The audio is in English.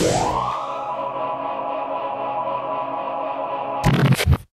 Yeah.